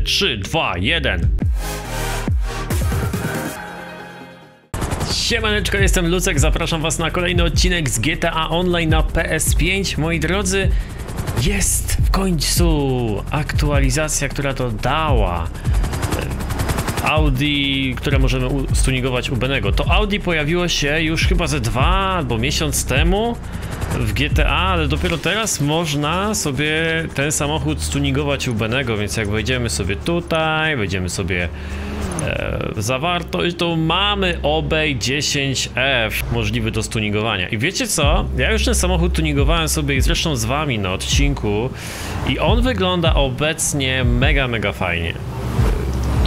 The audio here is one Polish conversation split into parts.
3, 2, 1. Siemaneczko, jestem Lucek, zapraszam was na kolejny odcinek z GTA Online na PS5. Moi drodzy, jest w końcu aktualizacja, która to dała Audi, które możemy stunigować u Benego. To Audi pojawiło się już chyba ze dwa albo miesiąc temu w GTA, ale dopiero teraz można sobie ten samochód stunigować u Benego, więc jak wejdziemy sobie tutaj, wejdziemy sobie e, zawartość, to mamy Obey 10F możliwy do stunigowania. I wiecie co? Ja już ten samochód tuningowałem sobie i zresztą z wami na odcinku i on wygląda obecnie mega, mega fajnie.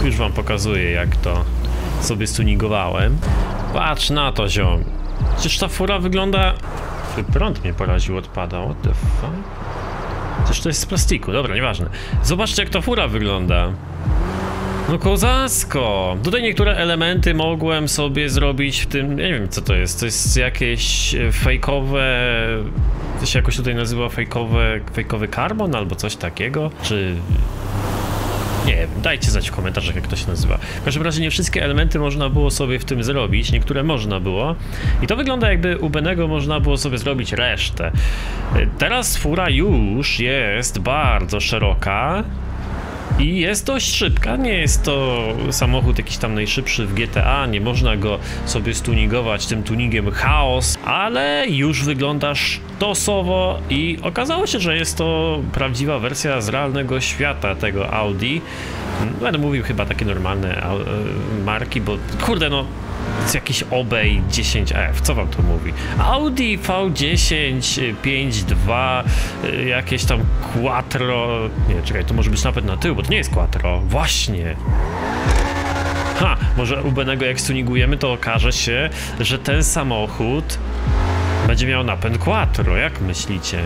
Już wam pokazuję jak to sobie stuningowałem. Patrz na to ziom. Przecież ta fura wygląda... Prąd mnie poraził, odpada, what the fuck? Coś to jest z plastiku, dobra, nieważne. Zobaczcie jak ta fura wygląda. No kozacko! Tutaj niektóre elementy mogłem sobie zrobić w tym, nie wiem co to jest, to jest jakieś fejkowe, to się jakoś tutaj nazywa fejkowe, fejkowy karbon albo coś takiego, czy nie wiem, dajcie znać w komentarzach jak to się nazywa. W każdym razie nie wszystkie elementy można było sobie w tym zrobić, niektóre można było. I to wygląda jakby u Benego można było sobie zrobić resztę. Teraz fura już jest bardzo szeroka. I jest dość szybka, nie jest to samochód jakiś tam najszybszy w GTA, nie można go sobie stunigować tym tuningiem chaos, ale już wygląda sztosowo i okazało się, że jest to prawdziwa wersja z realnego świata tego Audi. Będę mówił chyba takie normalne e, marki, bo kurde no jakiś Obey 10F, co wam to mówi? Audi V10 5.2, jakieś tam Quattro, nie, czekaj, to może być nawet na tył, bo to nie jest Quattro, właśnie. Ha, może u Benego jak stunigujemy, to okaże się, że ten samochód będzie miał napęd quattro, jak myślicie?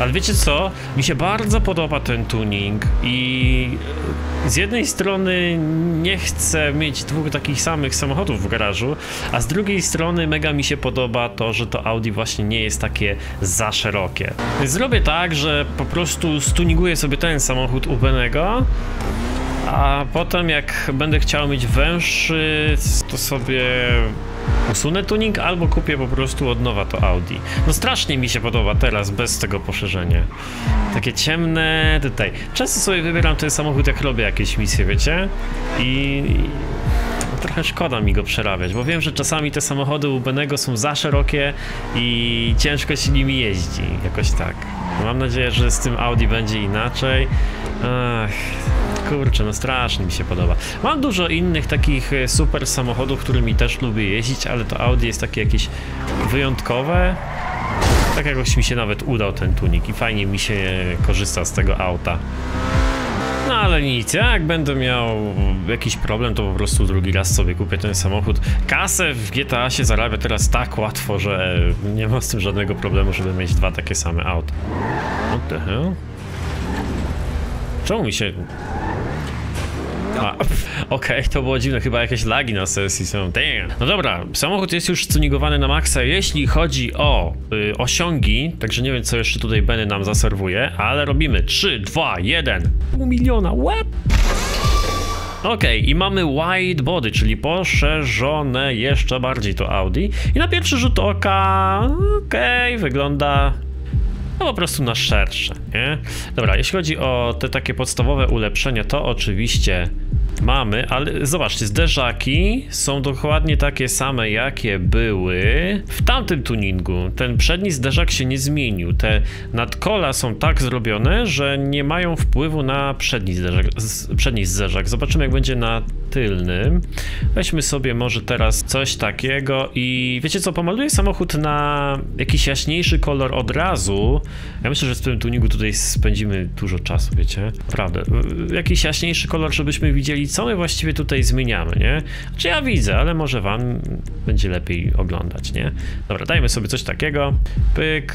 Ale wiecie co? Mi się bardzo podoba ten tuning i z jednej strony nie chcę mieć dwóch takich samych samochodów w garażu, a z drugiej strony mega mi się podoba to, że to Audi właśnie nie jest takie za szerokie. Zrobię tak, że po prostu stuniguję sobie ten samochód u a potem jak będę chciał mieć węższy, to sobie usunę tuning albo kupię po prostu od nowa to Audi. No strasznie mi się podoba teraz bez tego poszerzenia. Takie ciemne tutaj. Często sobie wybieram ten samochód jak robię jakieś misje, wiecie? I trochę szkoda mi go przerabiać, bo wiem, że czasami te samochody u Benego są za szerokie i ciężko się nimi jeździ, jakoś tak. Mam nadzieję, że z tym Audi będzie inaczej. Ach, kurczę, no strasznie mi się podoba. Mam dużo innych takich e, super samochodów, którymi też lubię jeździć, ale to Audi jest takie jakieś wyjątkowe. Tak jakoś mi się nawet udał ten tunik i fajnie mi się korzysta z tego auta. No ale nic, jak będę miał jakiś problem, to po prostu drugi raz sobie kupię ten samochód. Kasę w GTA się zarabia teraz tak łatwo, że nie ma z tym żadnego problemu, żeby mieć dwa takie same auta. What the hell? Czemu mi się... Okej, okay, to było dziwne, chyba jakieś lagi na sesji są. Damn. No dobra, samochód jest już stunigowany na maksa, jeśli chodzi o y, osiągi, także nie wiem co jeszcze tutaj Benny nam zaserwuje, ale robimy 3, 2, 1. Pół miliona? Okej, okay, i mamy wide body, czyli poszerzone jeszcze bardziej to Audi. I na pierwszy rzut oka, okej, okay, wygląda no po prostu na szersze, nie? Dobra, jeśli chodzi o te takie podstawowe ulepszenia, to oczywiście mamy, ale zobaczcie, zderzaki są dokładnie takie same, jakie były w tamtym tuningu. Ten przedni zderzak się nie zmienił. Te nadkola są tak zrobione, że nie mają wpływu na przedni zderzak. Przedni zderzak. Zobaczymy, jak będzie na tylnym. Weźmy sobie może teraz coś takiego i wiecie co, pomaluję samochód na jakiś jaśniejszy kolor od razu. Ja myślę, że w tym tuningu tutaj spędzimy dużo czasu, wiecie? Prawda. Jakiś jaśniejszy kolor, żebyśmy widzieli i co my właściwie tutaj zmieniamy, nie? Czy ja widzę, ale może wam będzie lepiej oglądać, nie? Dobra, dajmy sobie coś takiego. Pyk.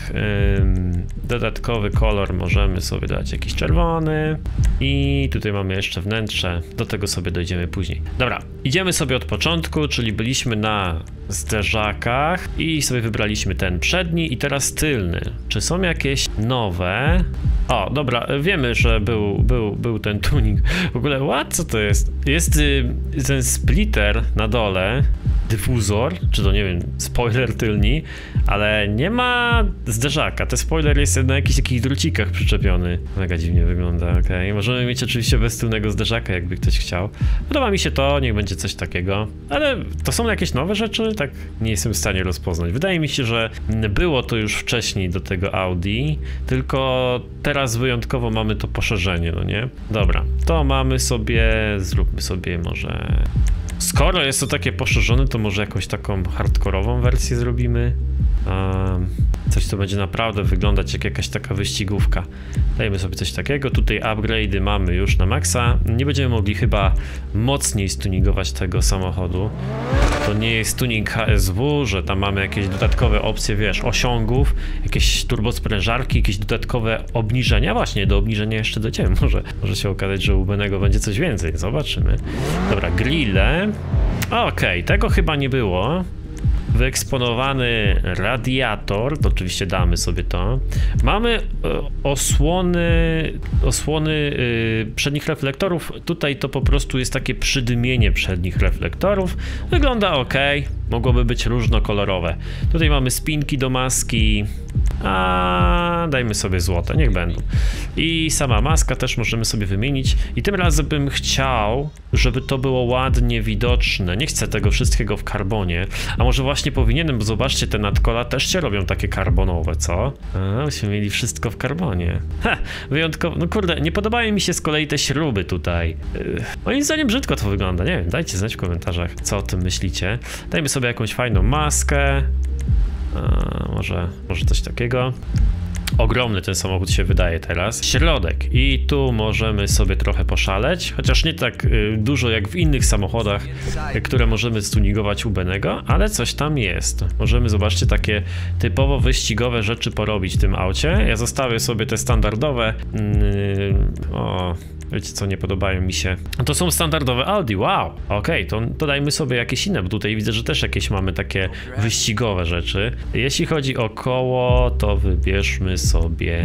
Ym, dodatkowy kolor możemy sobie dać jakiś czerwony. I tutaj mamy jeszcze wnętrze. Do tego sobie dojdziemy później. Dobra, idziemy sobie od początku, czyli byliśmy na zderzakach i sobie wybraliśmy ten przedni i teraz tylny. Czy są jakieś nowe? O, dobra, wiemy, że był, był, był ten tuning. W ogóle, what? Co to jest? twist Jest y, ten splitter na dole, dyfuzor, czy to nie wiem, spoiler tylni, ale nie ma zderzaka. Ten spoiler jest na jakichś takich drucikach przyczepiony. Mega dziwnie wygląda, ok. Możemy mieć oczywiście bez tylnego zderzaka, jakby ktoś chciał. Podoba mi się to, niech będzie coś takiego. Ale to są jakieś nowe rzeczy? Tak nie jestem w stanie rozpoznać. Wydaje mi się, że było to już wcześniej do tego Audi, tylko teraz wyjątkowo mamy to poszerzenie, no nie? Dobra, to mamy sobie, zróbmy sobie może Skoro jest to takie poszerzone, to może jakąś taką hardkorową wersję zrobimy. Coś, co będzie naprawdę wyglądać jak jakaś taka wyścigówka. Dajemy sobie coś takiego. Tutaj upgrade'y mamy już na maksa. Nie będziemy mogli chyba mocniej stunigować tego samochodu. To nie jest tuning HSW, że tam mamy jakieś dodatkowe opcje, wiesz, osiągów, jakieś turbosprężarki, jakieś dodatkowe obniżenia. Właśnie, do obniżenia jeszcze dojdziemy. Może, może się okazać, że u Benego będzie coś więcej. Zobaczymy. Dobra, grille. Okej, okay, tego chyba nie było wyeksponowany radiator, to oczywiście damy sobie to. Mamy e, osłony, osłony y, przednich reflektorów. Tutaj to po prostu jest takie przydymienie przednich reflektorów. Wygląda ok, mogłoby być różnokolorowe. Tutaj mamy spinki do maski, a dajmy sobie złote, niech będą. I sama maska też możemy sobie wymienić. I tym razem bym chciał, żeby to było ładnie widoczne. Nie chcę tego wszystkiego w karbonie, a może właśnie powinienem, bo zobaczcie, te nadkola też się robią takie karbonowe, co? A, byśmy mieli wszystko w karbonie. Ha, wyjątkowo, no kurde, nie podobają mi się z kolei te śruby tutaj. Yy, moim zdaniem brzydko to wygląda, nie wiem, dajcie znać w komentarzach, co o tym myślicie. Dajmy sobie jakąś fajną maskę. A, może, może coś takiego. Ogromny ten samochód się wydaje teraz. Środek i tu możemy sobie trochę poszaleć, chociaż nie tak y, dużo jak w innych samochodach, które możemy stunigować u Benego, ale coś tam jest. Możemy, zobaczcie, takie typowo wyścigowe rzeczy porobić w tym aucie. Ja zostawię sobie te standardowe. Yy, o, Wiecie co, nie podobają mi się. To są standardowe Audi, wow. Okej, okay, to, to dajmy sobie jakieś inne, bo tutaj widzę, że też jakieś mamy takie wyścigowe rzeczy. Jeśli chodzi o koło, to wybierzmy sobie...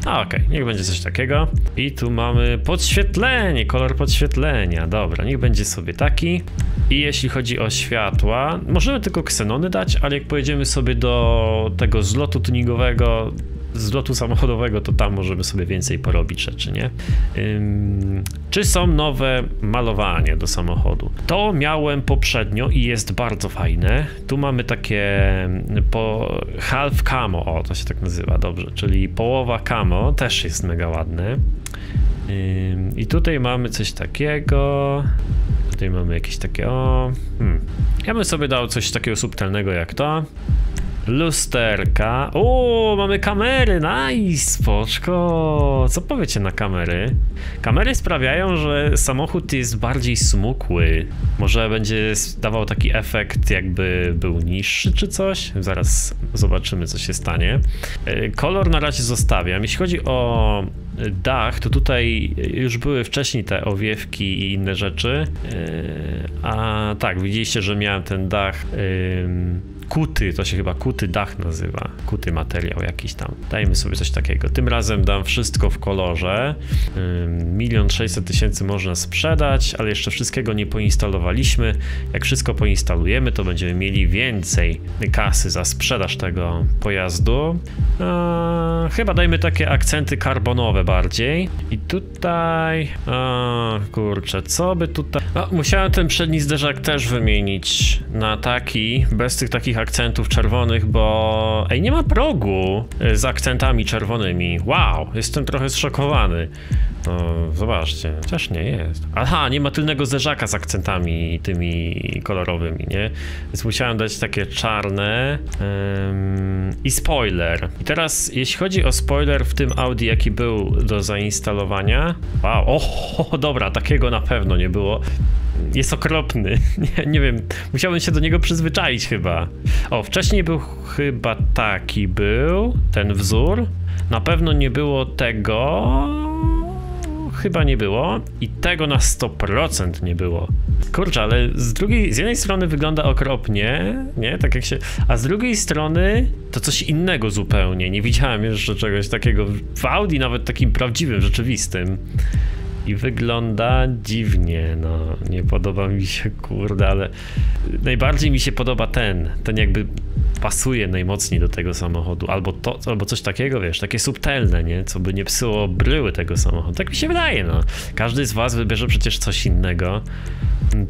Okej, okay, niech będzie coś takiego. I tu mamy podświetlenie, kolor podświetlenia. Dobra, niech będzie sobie taki. I jeśli chodzi o światła, możemy tylko ksenony dać, ale jak pojedziemy sobie do tego zlotu tuningowego, z lotu samochodowego, to tam możemy sobie więcej porobić rzeczy, nie? Ym, czy są nowe malowania do samochodu? To miałem poprzednio i jest bardzo fajne. Tu mamy takie po half camo, o to się tak nazywa, dobrze, czyli połowa camo, też jest mega ładne. Ym, I tutaj mamy coś takiego. Tutaj mamy jakieś takie, o, hmm. Ja bym sobie dał coś takiego subtelnego jak to. Lusterka. O, mamy kamery, nice, spoczko. Co powiecie na kamery? Kamery sprawiają, że samochód jest bardziej smukły. Może będzie dawał taki efekt, jakby był niższy czy coś. Zaraz zobaczymy, co się stanie. E, kolor na razie zostawiam. Jeśli chodzi o dach, to tutaj już były wcześniej te owiewki i inne rzeczy. E, a tak, widzieliście, że miałem ten dach kuty, to się chyba kuty dach nazywa, kuty materiał jakiś tam. Dajmy sobie coś takiego. Tym razem dam wszystko w kolorze. Milion sześćset tysięcy można sprzedać, ale jeszcze wszystkiego nie poinstalowaliśmy. Jak wszystko poinstalujemy, to będziemy mieli więcej kasy za sprzedaż tego pojazdu. Eee, chyba dajmy takie akcenty karbonowe bardziej. I tutaj... Eee, kurczę, co by tutaj... No, musiałem ten przedni zderzak też wymienić na taki, bez tych takich akcentów czerwonych, bo ej, nie ma progu y, z akcentami czerwonymi. Wow, jestem trochę zszokowany. No, zobaczcie, też nie jest. Aha, nie ma tylnego zerzaka z akcentami tymi kolorowymi, nie? Więc musiałem dać takie czarne ym, i spoiler. I teraz, jeśli chodzi o spoiler w tym Audi, jaki był do zainstalowania. Wow, o, dobra, takiego na pewno nie było jest okropny. Nie, nie wiem, musiałbym się do niego przyzwyczaić chyba. O, wcześniej był chyba taki był, ten wzór. Na pewno nie było tego chyba nie było i tego na 100% nie było. Kurczę, ale z drugiej, z jednej strony wygląda okropnie, nie, tak jak się, a z drugiej strony to coś innego zupełnie. Nie widziałem jeszcze czegoś takiego w Audi, nawet takim prawdziwym, rzeczywistym. I wygląda dziwnie, no nie podoba mi się, kurde, ale najbardziej mi się podoba ten, ten jakby pasuje najmocniej do tego samochodu, albo to, albo coś takiego, wiesz, takie subtelne, nie, co by nie psuło bryły tego samochodu, tak mi się wydaje, no. Każdy z was wybierze przecież coś innego,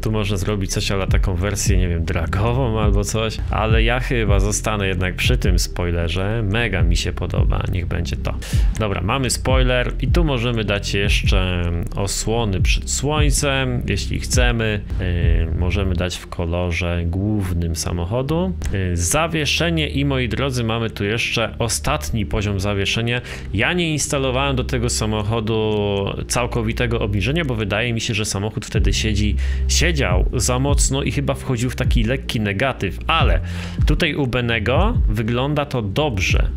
tu można zrobić coś, ale taką wersję, nie wiem, dragową albo coś, ale ja chyba zostanę jednak przy tym spoilerze. Mega mi się podoba, niech będzie to. Dobra, mamy spoiler i tu możemy dać jeszcze osłony przed słońcem, jeśli chcemy. Yy, możemy dać w kolorze głównym samochodu. Yy, zawieszenie i moi drodzy, mamy tu jeszcze ostatni poziom zawieszenia. Ja nie instalowałem do tego samochodu całkowitego obniżenia, bo wydaje mi się, że samochód wtedy siedzi siedział za mocno i chyba wchodził w taki lekki negatyw, ale tutaj u Benego wygląda to dobrze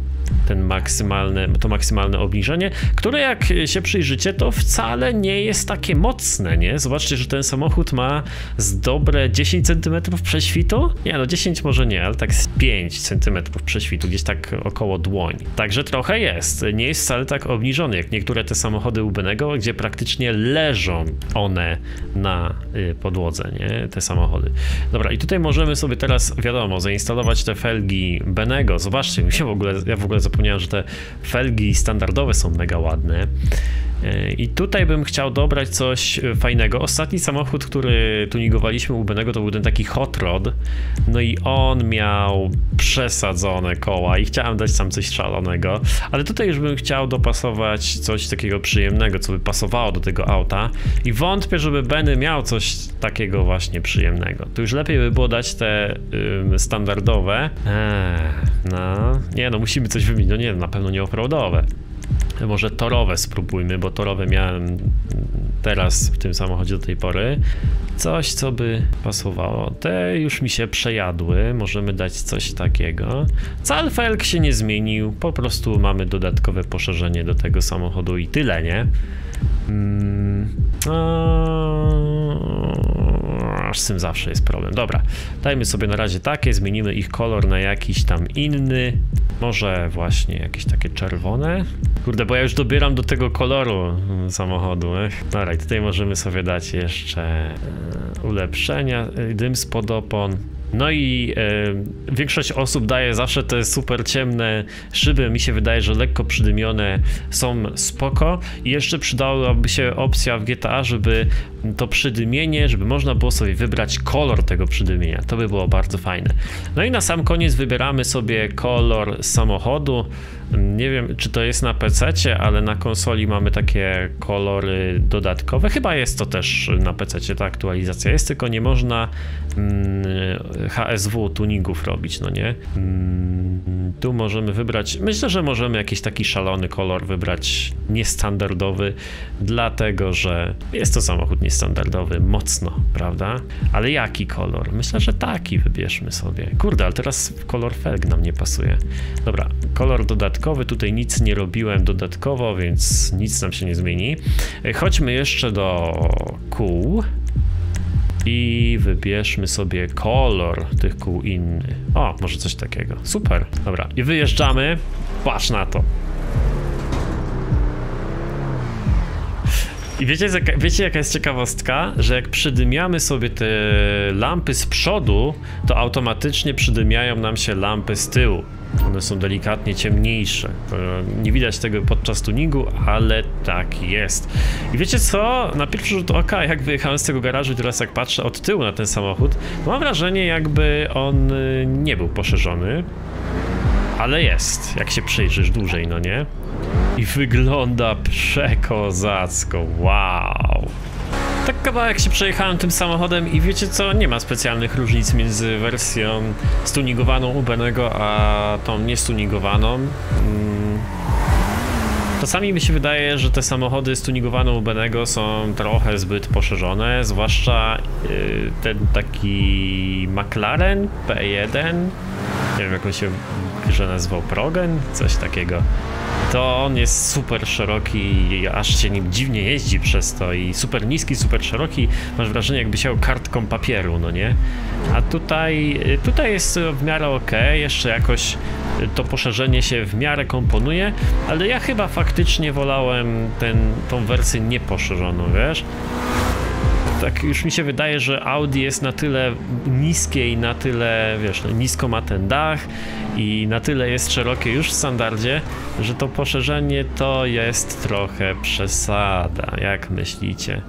ten maksymalne, to maksymalne obniżenie, które jak się przyjrzycie, to wcale nie jest takie mocne, nie? Zobaczcie, że ten samochód ma z dobre 10 cm prześwitu. Nie, no 10 może nie, ale tak z 5 cm prześwitu, gdzieś tak około dłoń. Także trochę jest. Nie jest wcale tak obniżony, jak niektóre te samochody Ubenego, gdzie praktycznie leżą one na y, podłodze, nie? Te samochody. Dobra, i tutaj możemy sobie teraz, wiadomo, zainstalować te felgi Benego. Zobaczcie, mi się w ogóle, ja w ogóle zapomniałem, że te felgi standardowe są mega ładne. E, I tutaj bym chciał dobrać coś fajnego. Ostatni samochód, który tuningowaliśmy u Benego, to był ten taki hot rod. No i on miał przesadzone koła i chciałem dać tam coś szalonego. Ale tutaj już bym chciał dopasować coś takiego przyjemnego, co by pasowało do tego auta. I wątpię, żeby Benny miał coś takiego właśnie przyjemnego. Tu już lepiej by było dać te ym, standardowe. Eee, no, nie no, musimy coś wymienić. No nie, na pewno nie offroadowe. Może torowe spróbujmy, bo torowe miałem teraz w tym samochodzie do tej pory. Coś, co by pasowało. Te już mi się przejadły, możemy dać coś takiego. Cal felg się nie zmienił, po prostu mamy dodatkowe poszerzenie do tego samochodu i tyle, nie? Mm, aż z tym zawsze jest problem. Dobra, dajmy sobie na razie takie, zmienimy ich kolor na jakiś tam inny. Może właśnie jakieś takie czerwone. Kurde, bo ja już dobieram do tego koloru samochodu. Ech. Dobra, i tutaj możemy sobie dać jeszcze e, ulepszenia, e, dym spod opon. No i e, większość osób daje zawsze te super ciemne szyby. Mi się wydaje, że lekko przydymione są spoko. I jeszcze przydałaby się opcja w GTA, żeby to przydymienie, żeby można było sobie wybrać kolor tego przydymienia. To by było bardzo fajne. No i na sam koniec wybieramy sobie kolor samochodu. Nie wiem, czy to jest na PC, ale na konsoli mamy takie kolory dodatkowe. Chyba jest to też na PC, ta aktualizacja jest, tylko nie można mm, HSW tuningów robić, no nie? Mm, tu możemy wybrać, myślę, że możemy jakiś taki szalony kolor wybrać, niestandardowy, dlatego, że jest to samochód niestandardowy, mocno, prawda? Ale jaki kolor? Myślę, że taki wybierzmy sobie. Kurde, ale teraz kolor felg nam nie pasuje. Dobra, kolor dodatkowy, tutaj nic nie robiłem dodatkowo, więc nic nam się nie zmieni. Chodźmy jeszcze do kół i wybierzmy sobie kolor tych kół inny. O, może coś takiego. Super. Dobra, i wyjeżdżamy. Patrz na to. I wiecie, wiecie jaka jest ciekawostka? Że jak przydymiamy sobie te lampy z przodu, to automatycznie przydymiają nam się lampy z tyłu. One są delikatnie ciemniejsze. Nie widać tego podczas tuningu, ale tak jest. I wiecie co? Na pierwszy rzut oka, jak wyjechałem z tego garażu i teraz jak patrzę od tyłu na ten samochód, to mam wrażenie jakby on y, nie był poszerzony. Ale jest, jak się przyjrzysz dłużej, no nie? I wygląda przekozacko, wow! Tak kawałek się przejechałem tym samochodem i wiecie co, nie ma specjalnych różnic między wersją stunigowaną Ubenego a tą niestunigowaną. Mm. Czasami mi się wydaje, że te samochody stunigowane Ubenego są trochę zbyt poszerzone, zwłaszcza yy, ten taki McLaren P1, nie wiem jak on się że nazywał Progen, coś takiego to on jest super szeroki, aż się nim dziwnie jeździ przez to i super niski, super szeroki, masz wrażenie jakby siał kartką papieru, no nie? A tutaj, tutaj jest w miarę ok, jeszcze jakoś to poszerzenie się w miarę komponuje, ale ja chyba faktycznie wolałem ten, tą wersję nieposzerzoną, wiesz? tak już mi się wydaje, że Audi jest na tyle niskie i na tyle, wiesz, no, nisko ma ten dach i na tyle jest szerokie już w standardzie, że to poszerzenie to jest trochę przesada. Jak myślicie?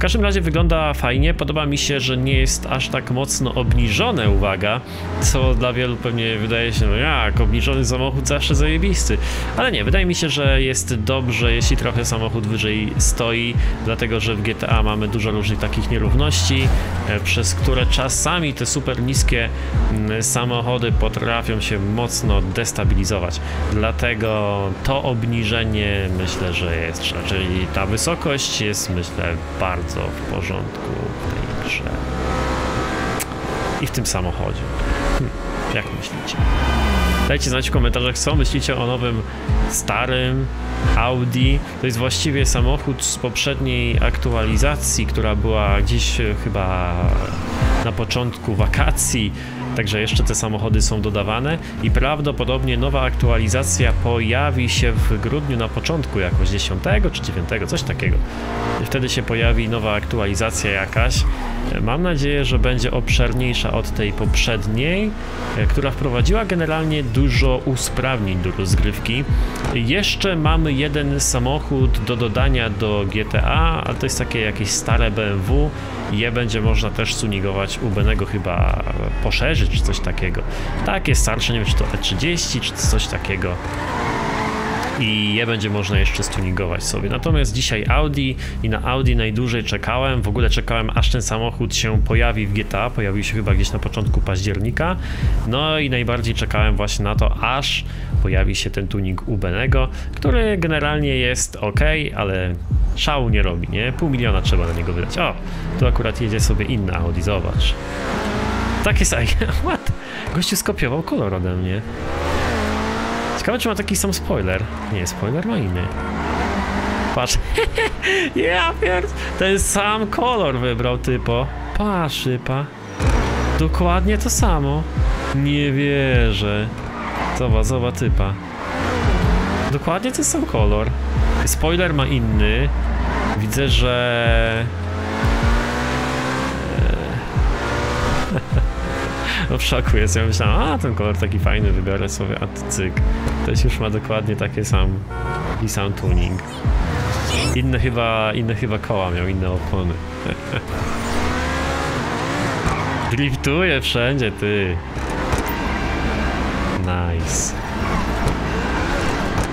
Każdym razie wygląda fajnie, podoba mi się, że nie jest aż tak mocno obniżone, uwaga, co dla wielu pewnie wydaje się, no jak, obniżony samochód zawsze zajebisty, ale nie, wydaje mi się, że jest dobrze, jeśli trochę samochód wyżej stoi, dlatego, że w GTA mamy dużo różnych takich nierówności, e, przez które czasami te super niskie mm, samochody potrafią się mocno destabilizować, dlatego to obniżenie myślę, że jest, czyli ta wysokość jest myślę bardzo bardzo w porządku w tej grze. I w tym samochodzie. Hm, jak myślicie? Dajcie znać w komentarzach, co myślicie o nowym, starym Audi. To jest właściwie samochód z poprzedniej aktualizacji, która była gdzieś chyba na początku wakacji Także jeszcze te samochody są dodawane i prawdopodobnie nowa aktualizacja pojawi się w grudniu na początku jakoś 10 czy 9, coś takiego. Wtedy się pojawi nowa aktualizacja jakaś. Mam nadzieję, że będzie obszerniejsza od tej poprzedniej, e, która wprowadziła generalnie dużo usprawnień do rozgrywki. Jeszcze mamy jeden samochód do dodania do GTA, ale to jest takie jakieś stare BMW. Je będzie można też tuningować u chyba poszerzyć czy coś takiego. Takie starsze, nie wiem czy to E30 czy coś takiego i je będzie można jeszcze stuningować sobie. Natomiast dzisiaj Audi i na Audi najdłużej czekałem, w ogóle czekałem aż ten samochód się pojawi w GTA, pojawił się chyba gdzieś na początku października, no i najbardziej czekałem właśnie na to, aż pojawi się ten tuning Ubenego, który generalnie jest ok, ale szału nie robi, nie? Pół miliona trzeba na niego wydać. O, tu akurat jedzie sobie inny Audi, zobacz. Tak jest, what? Gościu skopiował kolor ode mnie. Ciekawe, czy ma taki sam spoiler. Nie, spoiler ma inny. Patrz. ja pierd... Ten sam kolor wybrał typo. Patrz, szypa. Dokładnie to samo. Nie wierzę. Zobacz, zobacz typa. Dokładnie ten sam kolor. Spoiler ma inny. Widzę, że... no w szoku jest. Ja myślałem, a ten kolor taki fajny, wybiorę sobie, a cyk. Ktoś już ma dokładnie takie sam, i sam tuning. Inne chyba, inne chyba koła miał, inne opony. Driftuje wszędzie, ty. Nice.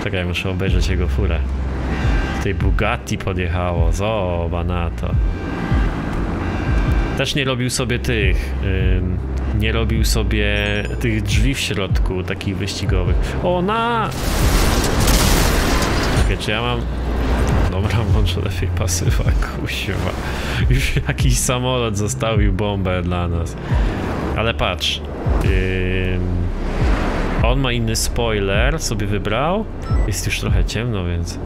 Czekaj, muszę obejrzeć jego furę. Tej Bugatti podjechało, zoba na to. Też nie robił sobie tych nie robił sobie tych drzwi w środku, takich wyścigowych. O, na! Czekaj, czy ja mam... Dobra, włączę lepiej pasywa, kusiwa. Już jakiś samolot zostawił bombę dla nas. Ale patrz. Yy... On ma inny spoiler, sobie wybrał. Jest już trochę ciemno, więc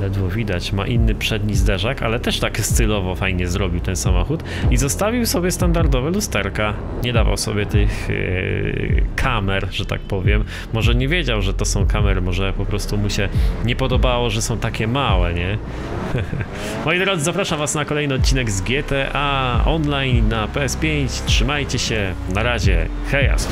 ledwo widać. Ma inny przedni zderzak, ale też tak stylowo fajnie zrobił ten samochód. I zostawił sobie standardowe lusterka. Nie dawał sobie tych yy, kamer, że tak powiem. Może nie wiedział, że to są kamery, może po prostu mu się nie podobało, że są takie małe, nie? Moi drodzy, zapraszam was na kolejny odcinek z GTA Online na PS5. Trzymajcie się. Na razie. Hejas.